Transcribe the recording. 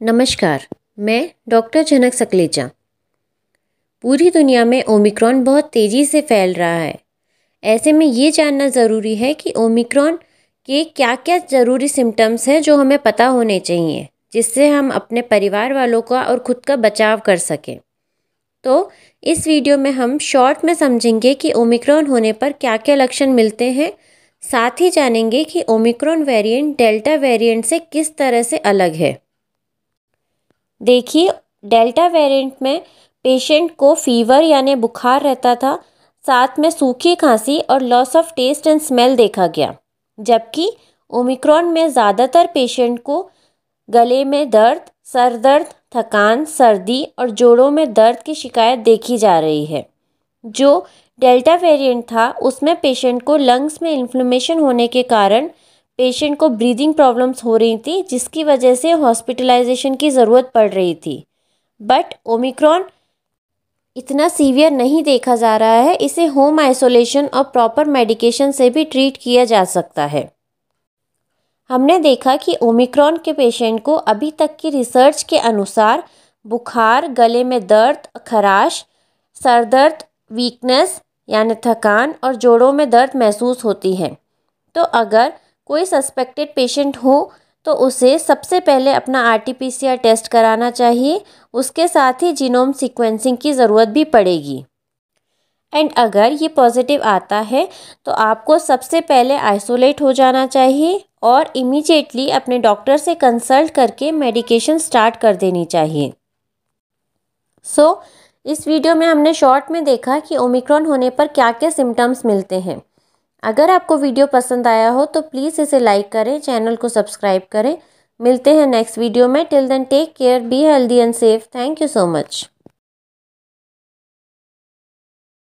नमस्कार, मैं डॉक्टर जनक सकलेचा। पूरी दुनिया में ओमिक्रॉन बहुत तेज़ी से फैल रहा है। ऐसे में ये जानना ज़रूरी है कि ओमिक्रॉन के क्या क्या ज़रूरी सिम्टम्स हैं जो हमें पता होने चाहिए, जिससे हम अपने परिवार वालों का और ख़ुद का बचाव कर सकें। तो इस वीडियो में हम शॉर्ट में समझेंगे कि ओमिक्रॉन होने पर क्या क्या लक्षण मिलते हैं। साथ ही जानेंगे कि ओमिक्रॉन वेरिएंट डेल्टा वेरिएंट से किस तरह से अलग है। देखिए, डेल्टा वेरिएंट में पेशेंट को फीवर यानी बुखार रहता था। साथ में सूखी खांसी और loss of taste and smell देखा गया। जबकि ओमिक्रॉन में ज़्यादातर पेशेंट को गले में दर्द, सर दर्द, थकान, सर्दी और जोड़ों में दर्द की शिकायत देखी जा रही है। जो डेल्टा वेरिएंट था, उसमें पेशेंट को लंग्स में इन्फ्लेमेशन होने के कारण पेशेंट को ब्रीदिंग प्रॉब्लम्स हो रही थी, जिसकी वजह से हॉस्पिटलाइजेशन की ज़रूरत पड़ रही थी। बट ओमिक्रॉन इतना सीवियर नहीं देखा जा रहा है, इसे होम आइसोलेशन और प्रॉपर मेडिकेशन से भी ट्रीट किया जा सकता है। हमने देखा कि ओमिक्रॉन के पेशेंट को अभी तक की रिसर्च के अनुसार बुखार, गले में दर्द, खराश, सर दर्द वीकनेस यानी थकान और जोड़ों में दर्द महसूस होती है। तो अगर कोई सस्पेक्टेड पेशेंट हो तो उसे सबसे पहले अपना R T P C R test कराना चाहिए। उसके साथ ही जीनोम सीक्वेंसिंग की ज़रूरत भी पड़ेगी। एंड अगर ये पॉजिटिव आता है तो आपको सबसे पहले आइसोलेट हो जाना चाहिए और इमीडिएटली अपने डॉक्टर से कंसल्ट करके मेडिकेशन स्टार्ट कर देनी चाहिए। सो so, इस वीडियो में हमने शॉर्ट में देखा कि ओमिक्रॉन होने पर क्या क्या सिम्टम्स मिलते हैं। अगर आपको वीडियो पसंद आया हो तो प्लीज़ इसे लाइक करें, चैनल को सब्सक्राइब करें। मिलते हैं नेक्स्ट वीडियो में। Till then take care, be healthy and safe. Thank you so much.